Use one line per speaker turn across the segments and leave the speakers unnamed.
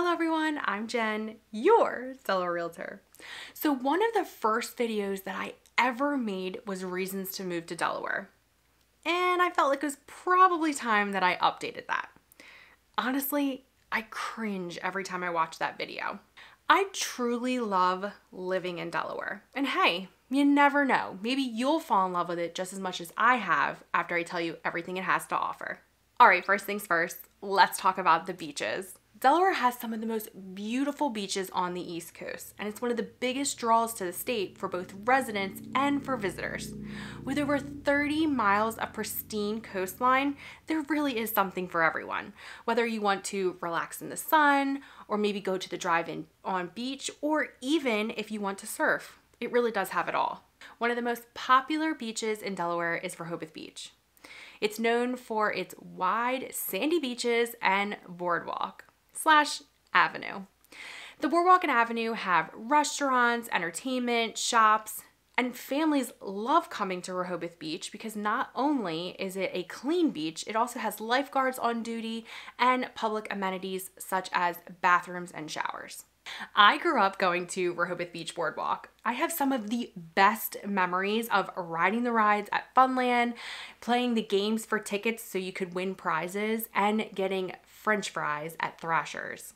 Hello everyone, I'm Jen, your Delaware Realtor. So one of the first videos that I ever made was reasons to move to Delaware. And I felt like it was probably time that I updated that. Honestly, I cringe every time I watch that video. I truly love living in Delaware. And hey, you never know. Maybe you'll fall in love with it just as much as I have after I tell you everything it has to offer. All right, first things first, let's talk about the beaches. Delaware has some of the most beautiful beaches on the East Coast, and it's one of the biggest draws to the state for both residents and for visitors. With over 30 miles of pristine coastline, there really is something for everyone. Whether you want to relax in the sun, or maybe go to the drive-in on beach, or even if you want to surf, it really does have it all. One of the most popular beaches in Delaware is Rehoboth Beach. It's known for its wide sandy beaches and boardwalk slash avenue. The boardwalk and avenue have restaurants, entertainment, shops, and families love coming to Rehoboth Beach because not only is it a clean beach, it also has lifeguards on duty and public amenities such as bathrooms and showers. I grew up going to Rehoboth Beach Boardwalk. I have some of the best memories of riding the rides at Funland, playing the games for tickets so you could win prizes, and getting french fries at Thrasher's.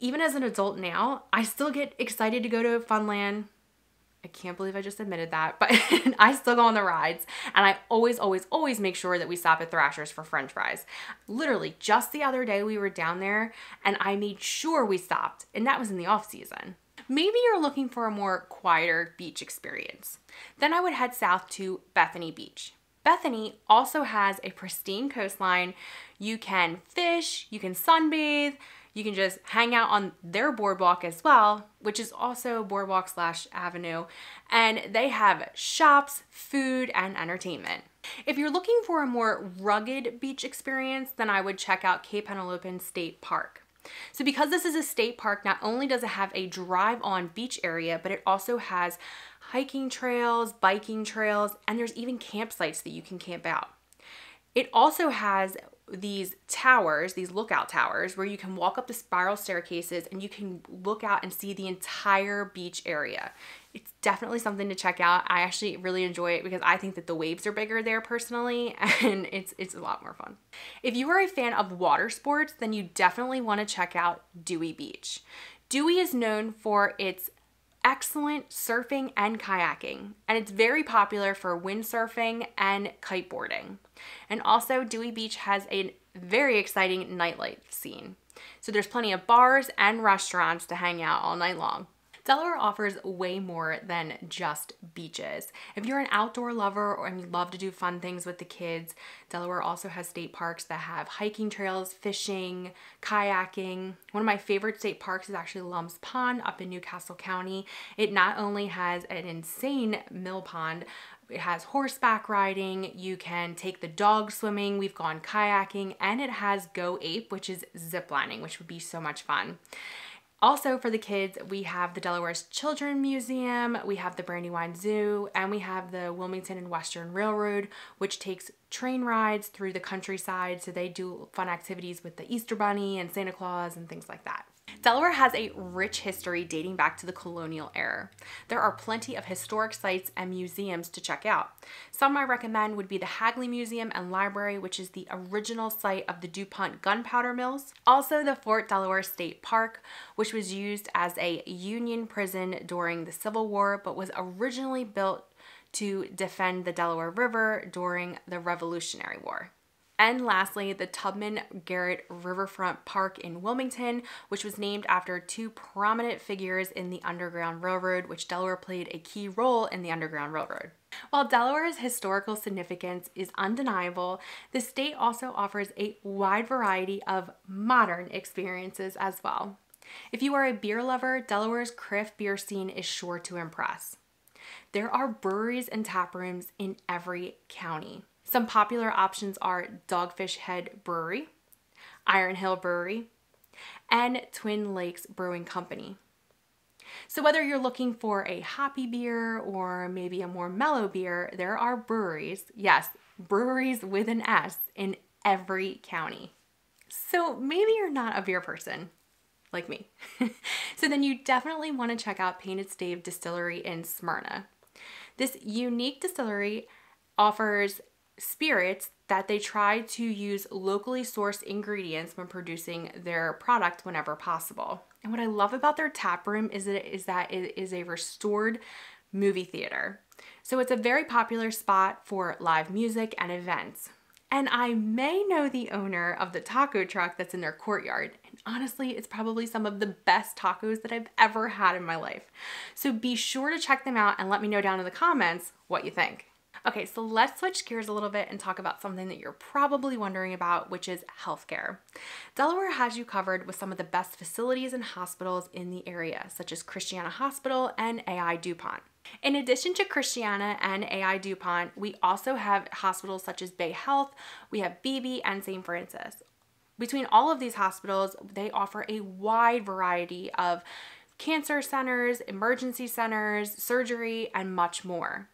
Even as an adult now, I still get excited to go to Funland. I can't believe I just admitted that, but I still go on the rides and I always, always, always make sure that we stop at Thrasher's for french fries. Literally, just the other day we were down there and I made sure we stopped, and that was in the off season. Maybe you're looking for a more quieter beach experience. Then I would head south to Bethany Beach. Bethany also has a pristine coastline. You can fish, you can sunbathe, you can just hang out on their boardwalk as well, which is also boardwalk slash avenue. And they have shops, food, and entertainment. If you're looking for a more rugged beach experience, then I would check out Cape Henlopen State Park. So because this is a state park, not only does it have a drive on beach area, but it also has hiking trails, biking trails, and there's even campsites that you can camp out. It also has these towers, these lookout towers, where you can walk up the spiral staircases and you can look out and see the entire beach area. It's definitely something to check out. I actually really enjoy it because I think that the waves are bigger there personally and it's it's a lot more fun. If you are a fan of water sports, then you definitely want to check out Dewey Beach. Dewey is known for its excellent surfing and kayaking, and it's very popular for windsurfing and kiteboarding. And also, Dewey Beach has a very exciting nightlife scene. So there's plenty of bars and restaurants to hang out all night long. Delaware offers way more than just beaches. If you're an outdoor lover or you love to do fun things with the kids, Delaware also has state parks that have hiking trails, fishing, kayaking. One of my favorite state parks is actually Lum's Pond up in New Castle County. It not only has an insane mill pond, it has horseback riding, you can take the dog swimming, we've gone kayaking, and it has Go Ape, which is zip lining, which would be so much fun. Also for the kids, we have the Delaware's Children Museum, we have the Brandywine Zoo, and we have the Wilmington and Western Railroad, which takes train rides through the countryside. So they do fun activities with the Easter Bunny and Santa Claus and things like that. Delaware has a rich history dating back to the colonial era. There are plenty of historic sites and museums to check out. Some I recommend would be the Hagley Museum and Library, which is the original site of the DuPont gunpowder mills. Also the Fort Delaware State Park, which was used as a Union prison during the Civil War, but was originally built to defend the Delaware River during the Revolutionary War. And lastly, the Tubman Garrett Riverfront Park in Wilmington, which was named after two prominent figures in the Underground Railroad, which Delaware played a key role in the Underground Railroad. While Delaware's historical significance is undeniable, the state also offers a wide variety of modern experiences as well. If you are a beer lover, Delaware's craft beer scene is sure to impress. There are breweries and tap rooms in every county. Some popular options are Dogfish Head Brewery, Iron Hill Brewery, and Twin Lakes Brewing Company. So whether you're looking for a hoppy beer or maybe a more mellow beer, there are breweries, yes, breweries with an S in every county. So maybe you're not a beer person. like me. so then you definitely want to check out Painted Stave Distillery in Smyrna. This unique distillery offers spirits that they try to use locally sourced ingredients when producing their product whenever possible. And what I love about their tap room is that it is that it is a restored movie theater. So it's a very popular spot for live music and events. And I may know the owner of the taco truck that's in their courtyard. And honestly, it's probably some of the best tacos that I've ever had in my life. So be sure to check them out and let me know down in the comments what you think. Okay, so let's switch gears a little bit and talk about something that you're probably wondering about, which is healthcare. Delaware has you covered with some of the best facilities and hospitals in the area, such as Christiana Hospital and AI DuPont. In addition to Christiana and AI DuPont, we also have hospitals such as Bay Health, we have Beebe, and St. Francis. Between all of these hospitals, they offer a wide variety of cancer centers, emergency centers, surgery, and much more.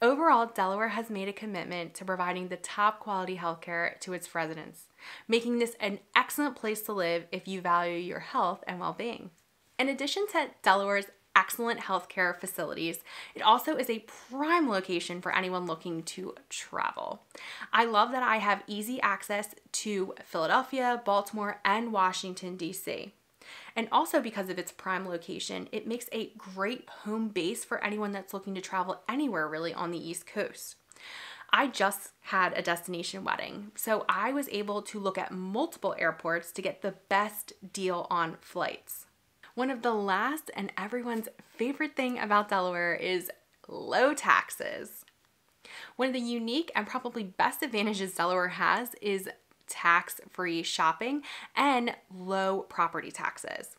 Overall, Delaware has made a commitment to providing the top quality healthcare to its residents, making this an excellent place to live if you value your health and well being. In addition to Delaware's excellent healthcare facilities. It also is a prime location for anyone looking to travel. I love that I have easy access to Philadelphia, Baltimore, and Washington, D.C. And also because of its prime location, it makes a great home base for anyone that's looking to travel anywhere really on the East Coast. I just had a destination wedding, so I was able to look at multiple airports to get the best deal on flights. One of the last and everyone's favorite thing about Delaware is low taxes. One of the unique and probably best advantages Delaware has is tax free shopping and low property taxes.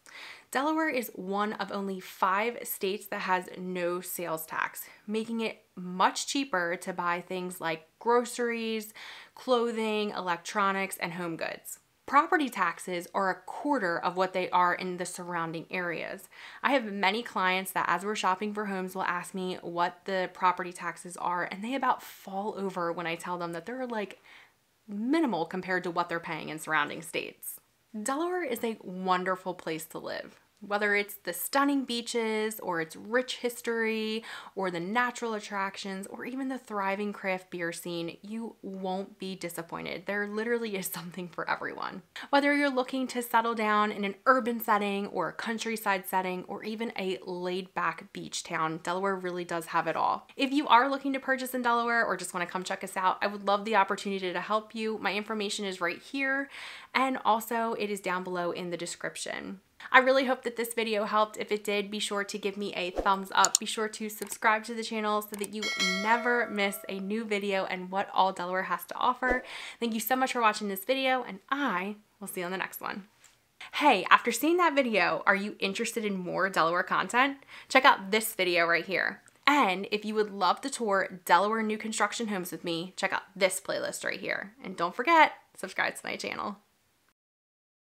Delaware is one of only five states that has no sales tax, making it much cheaper to buy things like groceries, clothing, electronics, and home goods. Property taxes are a quarter of what they are in the surrounding areas. I have many clients that, as we're shopping for homes, will ask me what the property taxes are, and they about fall over when I tell them that they're like minimal compared to what they're paying in surrounding states. Delaware is a wonderful place to live. Whether it's the stunning beaches or its rich history or the natural attractions or even the thriving craft beer scene, you won't be disappointed. There literally is something for everyone. Whether you're looking to settle down in an urban setting or a countryside setting or even a laid back beach town, Delaware really does have it all. If you are looking to purchase in Delaware or just want to come check us out, I would love the opportunity to help you. My information is right here and also it is down below in the description. I really hope that this video helped. If it did, be sure to give me a thumbs up. Be sure to subscribe to the channel so that you never miss a new video and what all Delaware has to offer. Thank you so much for watching this video and I will see you on the next one. Hey, after seeing that video, are you interested in more Delaware content? Check out this video right here. And if you would love to tour Delaware new construction homes with me, check out this playlist right here. And don't forget, subscribe to my channel.